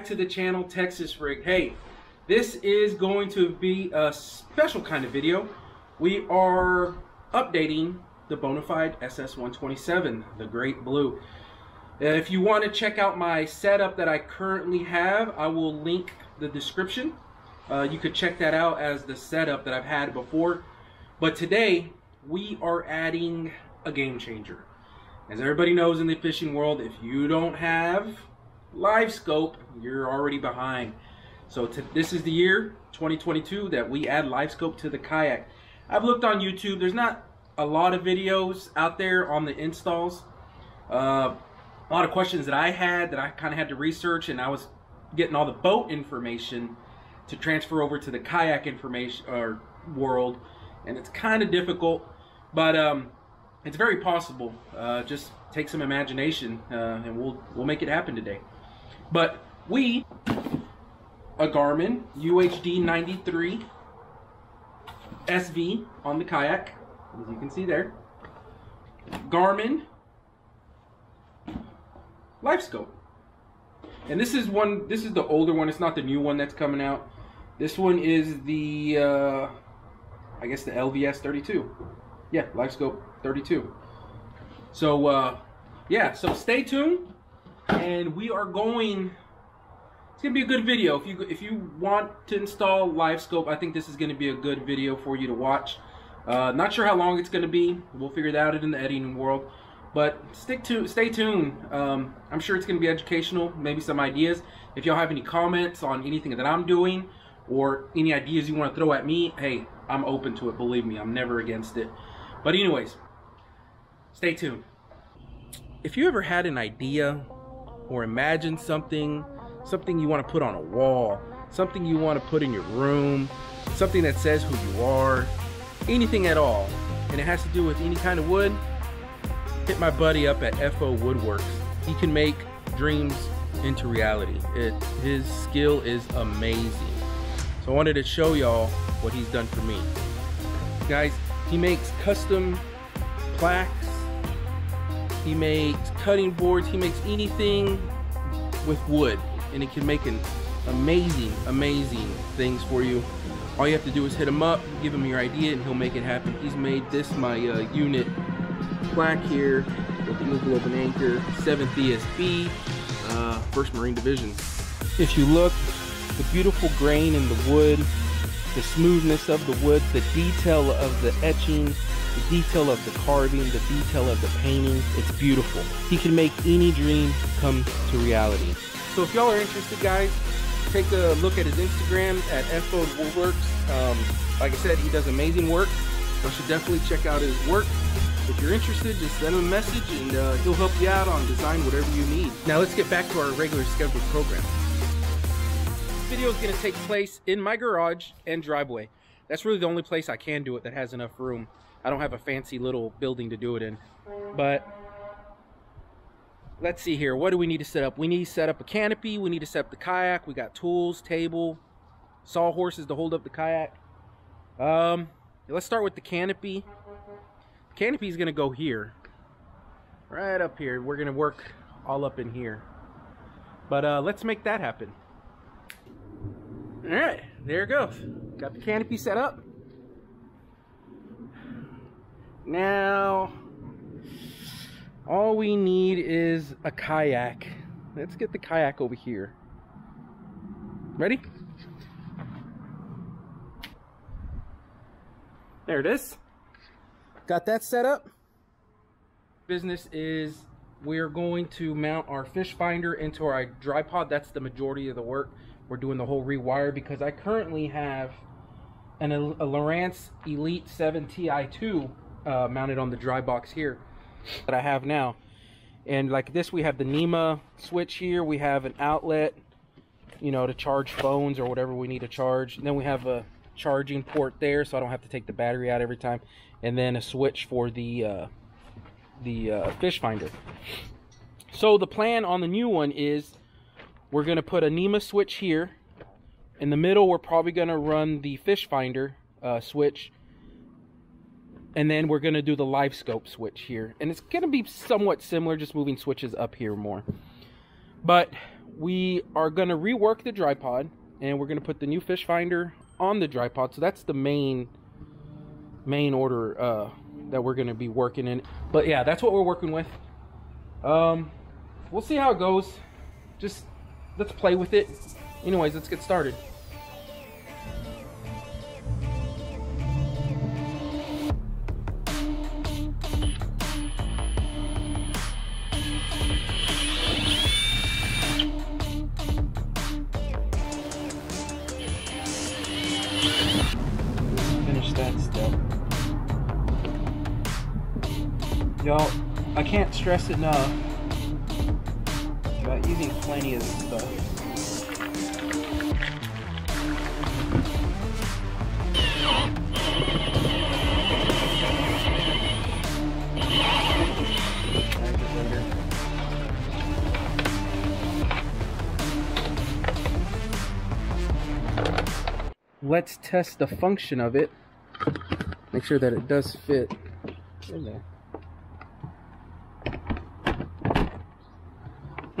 Back to the channel, Texas Rigged. Hey, this is going to be a special kind of video. We are updating the Bonafide SS127, the Great Blue. If you want to check out my setup that I currently have, I will link the description. Uh, you could check that out as the setup that I've had before. But today, we are adding a game changer. As everybody knows in the fishing world, if you don't have live scope, you're already behind. So to, this is the year 2022 that we add live scope to the kayak. I've looked on YouTube. There's not a lot of videos out there on the installs. Uh, a lot of questions that I had that I kind of had to research, and I was getting all the boat information to transfer over to the kayak information or world, and it's kind of difficult, but um, it's very possible. Uh, just take some imagination, uh, and we'll we'll make it happen today. But we, a Garmin UHD 93 SV on the kayak, as you can see there. Garmin LiveScope. And this is one, this is the older one. It's not the new one that's coming out. This one is the, uh, I guess the LVS 32. Yeah, LiveScope 32. So, uh, yeah, so stay tuned. And we are going, it's to be a good video. If you, if you want to install LiveScope, I think this is to be a good video for you to watch. Uh, not sure how long it's to be. We'll figure that out in the editing world. But stick to, stay tuned. Um, I'm sure it's to be educational, maybe some ideas. If y'all have any comments on anything that I'm doing or any ideas you want to throw at me, hey, I'm open to it. Believe me, I'm never against it. But anyways, stay tuned. If you ever had an idea or imagine something, something you want to put on a wall, something you want to put in your room, something that says who you are, anything at all, and it has to do with any kind of wood, hit my buddy up at FO Woodworks. He can make dreams into reality. It, his skill is amazing. So I wanted to show y'all what he's done for me. Guys, he makes custom plaques. He makes cutting boards. He makes anything with wood. And it can make an amazing, amazing things for you. All you have to do is hit him up, give him your idea, and he'll make it happen. He's made this my uh, unit plaque here with the Eagle Globe and Anchor, 7th ESB, uh, 1st Marine Division. If you look, the beautiful grain in the wood, the smoothness of the wood, the detail of the etching, the detail of the carving, the detail of the painting, it's beautiful. He can make any dream come to reality. So if y'all are interested, guys, take a look at his Instagram at FO Woodworks. Um, like I said, he does amazing work. You should definitely check out his work. If you're interested, just send him a message and uh, he'll help you out on design whatever you need. Now let's get back to our regular scheduled program. This video is going to take place in my garage and driveway. That's really the only place I can do it that has enough room. I don't have a fancy little building to do it in. But let's see here. What do we need to set up? We need to set up a canopy. We need to set up the kayak. We got tools, table, sawhorses to hold up the kayak. Um, let's start with the canopy. The canopy is going to go here. Right up here. We're going to work all up in here. But uh, let's make that happen. Alright, there it goes. Got the canopy set up. Now, all we need is a kayak. Let's get the kayak over here. Ready? There it is. Got that set up. Business is we're going to mount our fish finder into our dry pod. That's the majority of the work. We're doing the whole rewire because I currently have an, a Lowrance Elite 7 Ti2 uh, mounted on the dry box here that I have now. And like this, we have the NEMA switch here. We have an outlet, you know, to charge phones or whatever we need to charge. And then we have a charging port there, so I don't have to take the battery out every time. And then a switch for the uh, the uh, fish finder. So the plan on the new one is we're going to put a NEMA switch here. In the middle, we're probably going to run the fish finder uh, switch and then we're going to do the live scope switch here and it's going to be somewhat similar just moving switches up here more but we are going to rework the dry pod and we're going to put the new fish finder on the dry pod. So that's the main main order uh, that we're going to be working in. But yeah, that's what we're working with. Um, we'll see how it goes. Just let's play with it. Anyways, let's get started. I can't stress enough about using plenty of stuff. Let's test the function of it. Make sure that it does fit in there.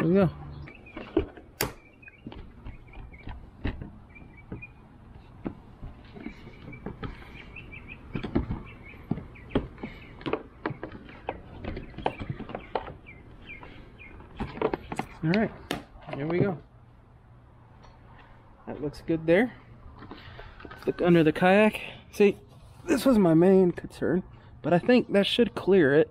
There we go. All right, here we go. That looks good there. Look under the kayak. See, this was my main concern, but I think that should clear it.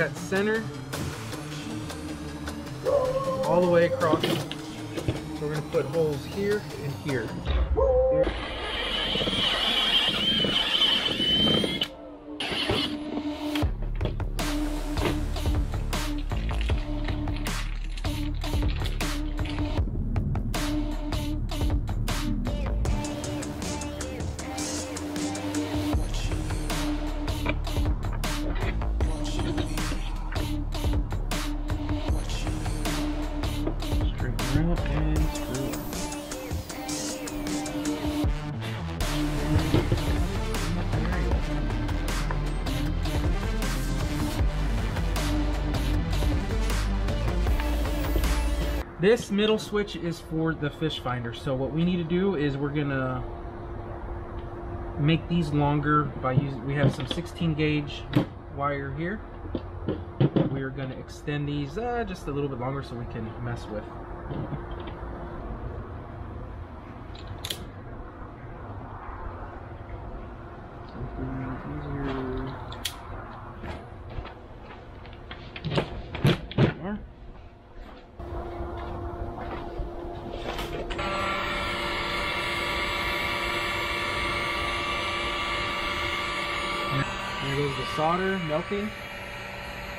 Got center all the way across. So we're gonna put holes here and here. Middle switch is for the fish finder. So what we need to do is we're gonna make these longer by using, we have some 16 gauge wire here. We're gonna extend these uh, just a little bit longer so we can mess with. Something easier. There. There goes the melting.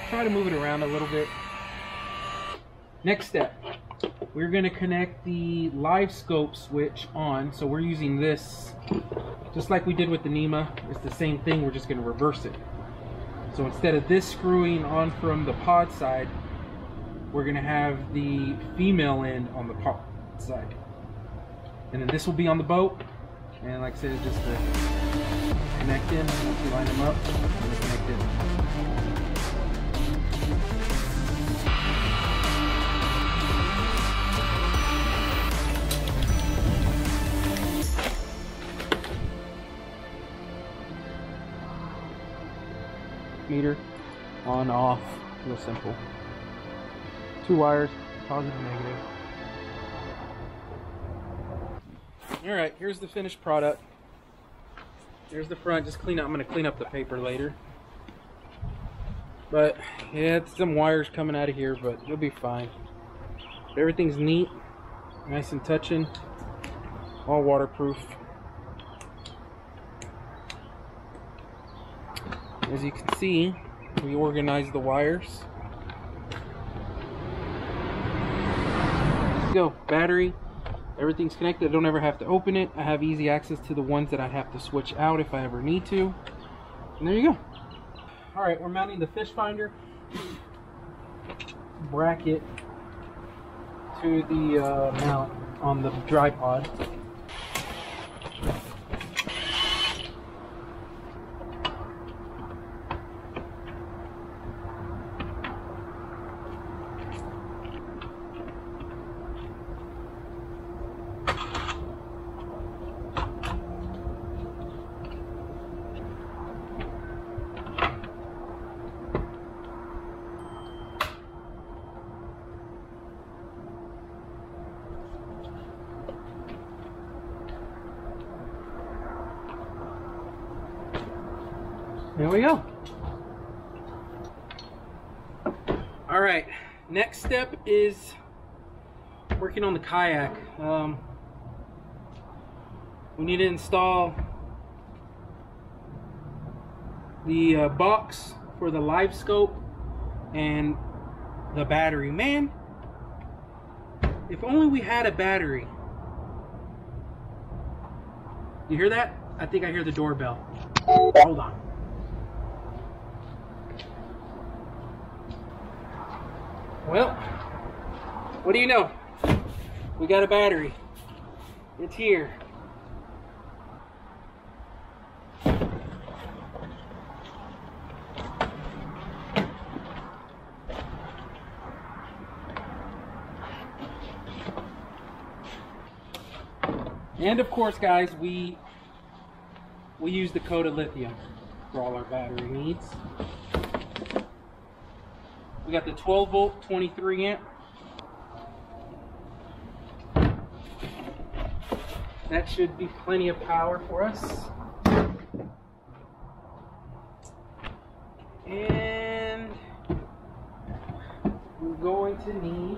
Try to move it around a little bit. Next step, we're going to connect the live scope switch on. So we're using this, just like we did with the NEMA. It's the same thing, we're just going to reverse it. So instead of this screwing on from the pod side, we're going to have the female end on the pod side. And then this will be on the boat. And like I said, just to connect in. You line them up, and connect in. Meter on, off, real simple. Two wires, positive, and negative. All right, here's the finished product. Here's the front. Just clean up. I'm going to clean up the paper later. But yeah, it's some wires coming out of here, but you'll be fine. Everything's neat, nice and touching, all waterproof. As you can see, we organized the wires. Go, battery, everything's connected. I don't ever have to open it. I have easy access to the ones that I have to switch out if I ever need to. And there you go. All right, we're mounting the fish finder bracket to the uh, mount on the tripod. There we go. All right, next step is working on the kayak. Um, we need to install the uh, box for the live scope and the battery. Man, if only we had a battery. You hear that? I think I hear the doorbell. Hold on. Well, what do you know? We got a battery. It's here. And of course, guys, we we use Dakota lithium for all our battery needs. We got the 12 volt, 23 amp. That should be plenty of power for us. And we're going to need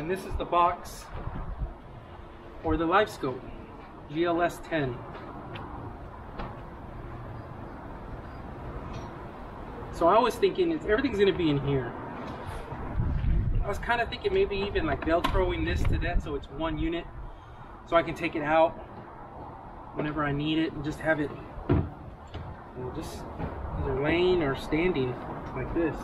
And this is the box for the live scope, GLS 10. So I was thinking it's everything's gonna be in here. I was kind of thinking maybe even like velcroing this to that so it's one unit so I can take it out whenever I need it and just have it you know, just either laying or standing like this.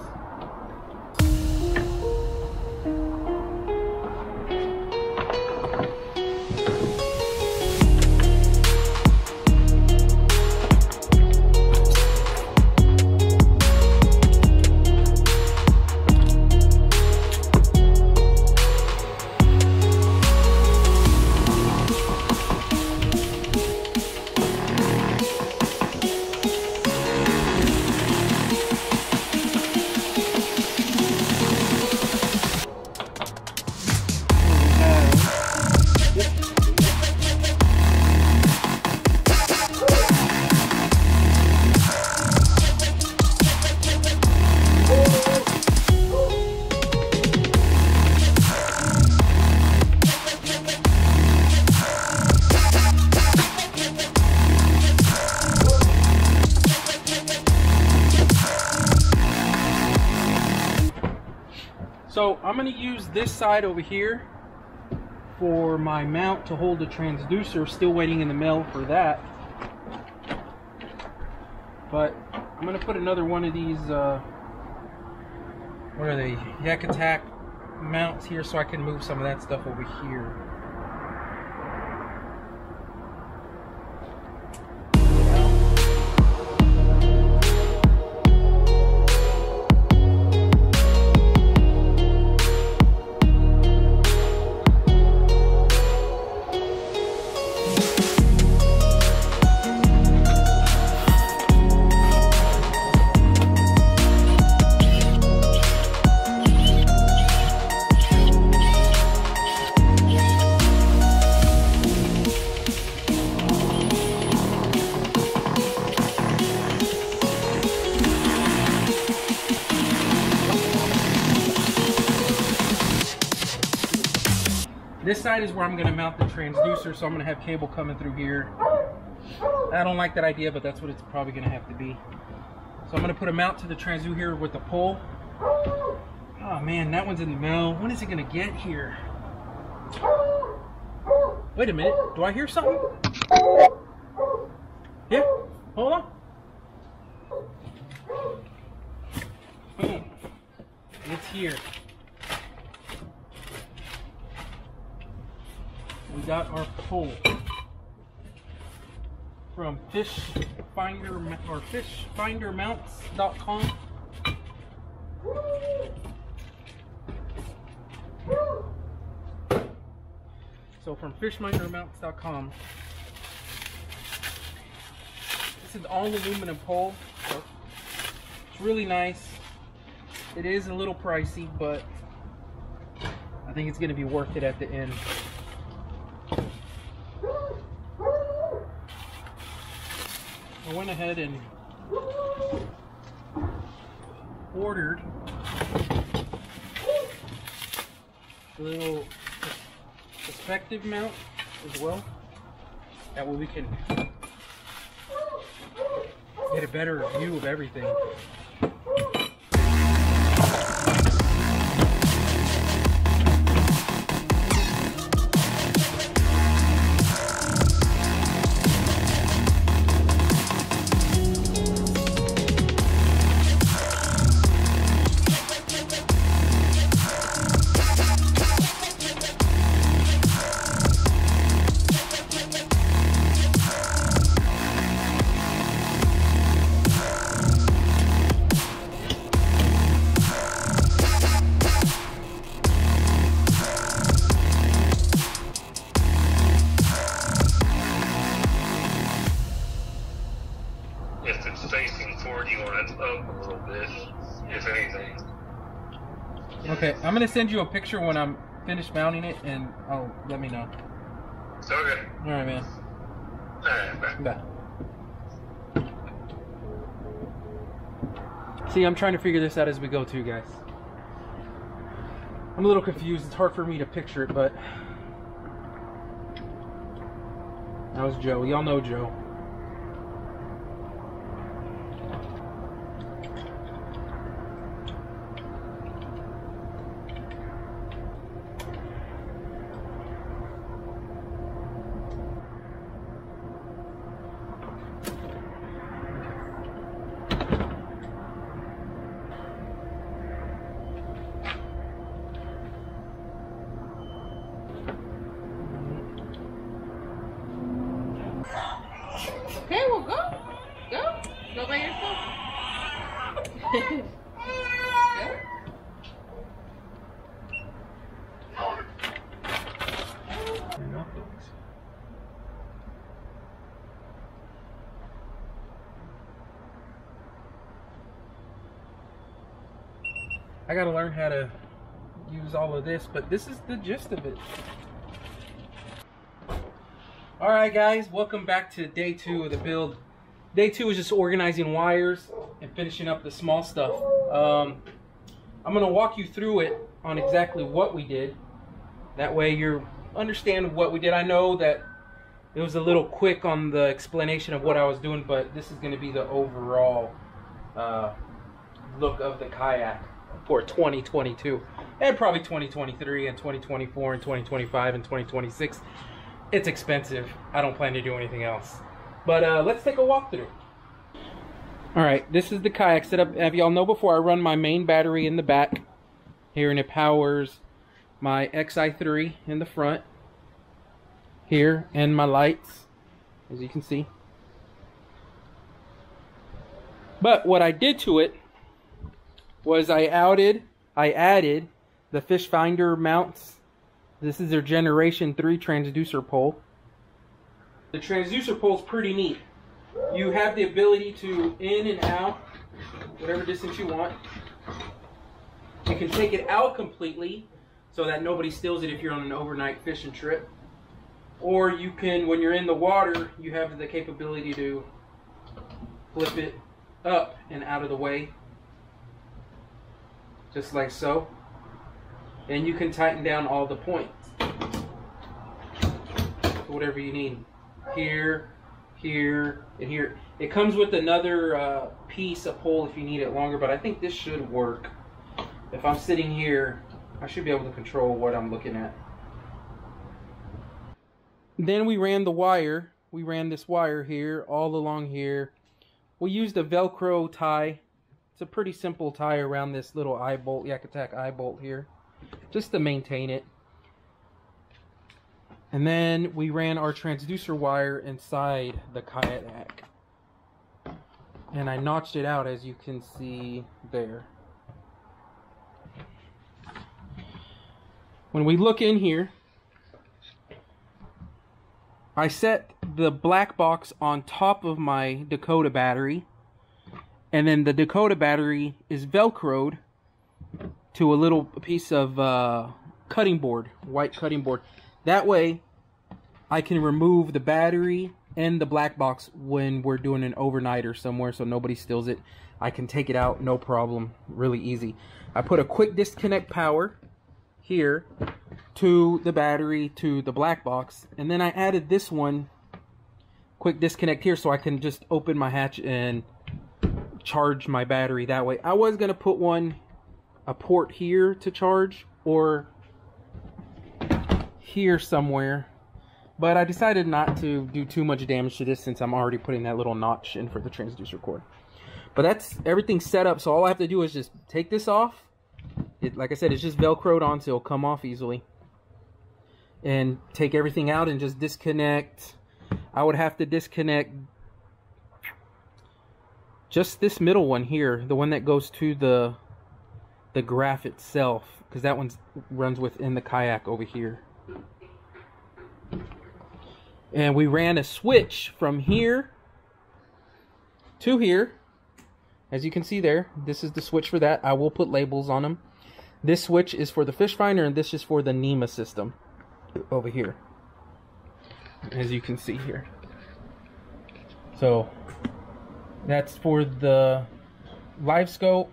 I'm going to use this side over here for my mount to hold the transducer. Still waiting in the mail for that. But I'm going to put another one of these, uh, what are they, Yak Attack mounts here so I can move some of that stuff over here. Side is where I'm going to mount the transducer, so I'm going to have cable coming through here. I don't like that idea, but that's what it's probably going to have to be. So I'm going to put a mount to the transducer here with the pole. Oh man, that one's in the mail. When is it going to get here? Wait a minute. Do I hear something? Yeah, hold on. Boom. It's here. Got our pole from Fish Finder or FishFinderMounts.com. So from FishFinderMounts.com. This is all aluminum pole. It's really nice. It is a little pricey, but I think it's going to be worth it at the end. Went ahead and ordered a little perspective mount as well. That way we can get a better view of everything. Okay, I'm gonna send you a picture when I'm finished mounting it, and I'll let me know. It's Okay. All right, man. Alright, bye. Bye. See, I'm trying to figure this out as we go, too, guys. I'm a little confused. It's hard for me to picture it, but that was Joe. Y'all know Joe. Okay, well go. Go. Go by yourself. go. I gotta learn how to use all of this, but this is the gist of it. All right, guys, welcome back to day two of the build. Day two is just organizing wires and finishing up the small stuff. Um, I'm gonna walk you through it on exactly what we did. That way you understand what we did. I know that it was a little quick on the explanation of what I was doing, but this is gonna be the overall uh, look of the kayak for 2022 and probably 2023 and 2024 and 2025 and 2026 it's expensive. I don't plan to do anything else. But uh, let's take a walkthrough. All right. This is the kayak setup. As y'all know before i run my main battery in the back here and it powers my xi3 in the front here and my lights as you can see. But what i did to it was I outed, I added the fish finder mounts. This is their generation 3 transducer pole. The transducer pole is pretty neat. You have the ability to in and out, whatever distance you want. You can take it out completely so that nobody steals it if you're on an overnight fishing trip. Or you can, when you're in the water, you have the capability to flip it up and out of the way just like so. And you can tighten down all the points. whatever you need. Here, here, and here. It comes with another uh, piece, of pole if you need it longer, but I think this should work. If I'm sitting here, I should be able to control what I'm looking at. Then we ran the wire. We ran this wire here, all along here. We used a Velcro tie. It's a pretty simple tie around this little eye bolt, Yak Attack eye bolt here, just to maintain it. And then we ran our transducer wire inside the kayak. And I notched it out as you can see there. When we look in here, I set the black box on top of my Dakota battery. And then the Dakota battery is velcroed to a little piece of uh, cutting board, white cutting board. That way, I can remove the battery and the black box when we're doing an overnight or somewhere so nobody steals it. I can take it out, no problem, really easy. I put a quick disconnect power here to the battery to the black box and then I added this one quick disconnect here so I can just open my hatch and charge my battery that way. I was going to put one a port here to charge or here somewhere but I decided not to do too much damage to this since I'm already putting that little notch in for the transducer cord. But that's everything set up, so all I have to do is just take this off. It, like I said, it's just velcroed on, so it'll come off easily. And take everything out and just disconnect. I would have to disconnect just this middle one here, the one that goes to the the graph itself, because that one runs within the kayak over here. And we ran a switch from here to here. As you can see there this is the switch for that. I will put labels on them this switch is for the fish finder and this is for the NEMA system over here. As you can see here. So that's for the live scope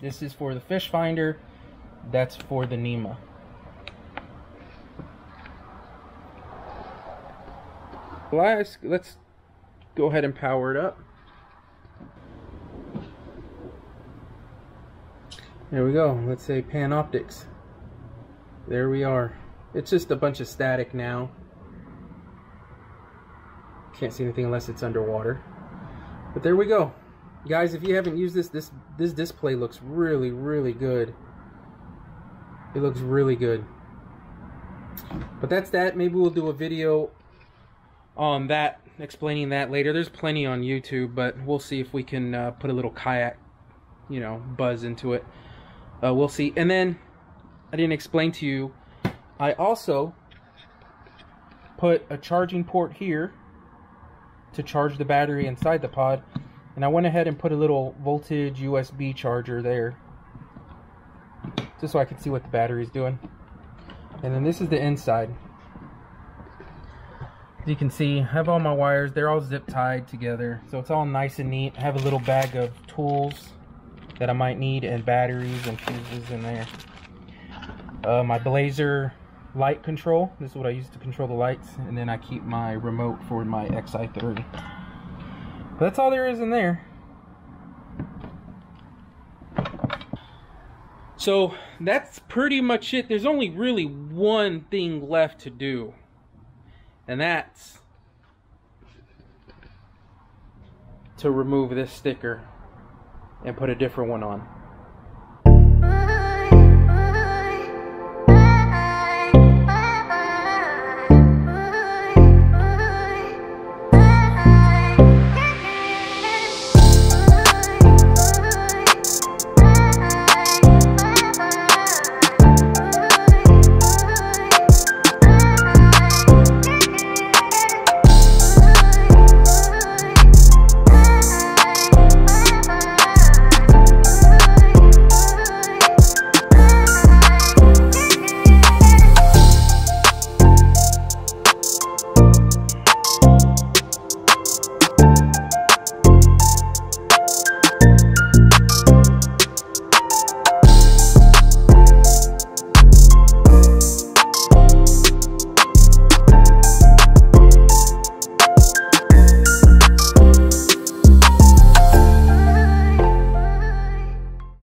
this is for the fish finder that's for the NEMA let's, let's go ahead and power it up. There we go. Let's say Panoptix. There we are. It's just a bunch of static now. Can't see anything unless it's underwater. But there we go. Guys, if you haven't used this, this this display looks really, really good. It looks really good. But that's that. Maybe we'll do a video on that, explaining that later. There's plenty on YouTube, but we'll see if we can uh, put a little kayak, you know, buzz into it. Uh, we'll see. And then, I didn't explain to you, I also put a charging port here to charge the battery inside the pod. And I went ahead and put a little voltage USB charger there. Just so I can see what the battery's doing. And then this is the inside. As you can see, I have all my wires. They're all zip tied together. So it's all nice and neat. I have a little bag of tools that I might need and batteries and fuses in there. Uh, my Blazer light control. This is what I use to control the lights. And then I keep my remote for my XI30. But that's all there is in there. So that's pretty much it. There's only really one thing left to do. And that's to remove this sticker and put a different one on.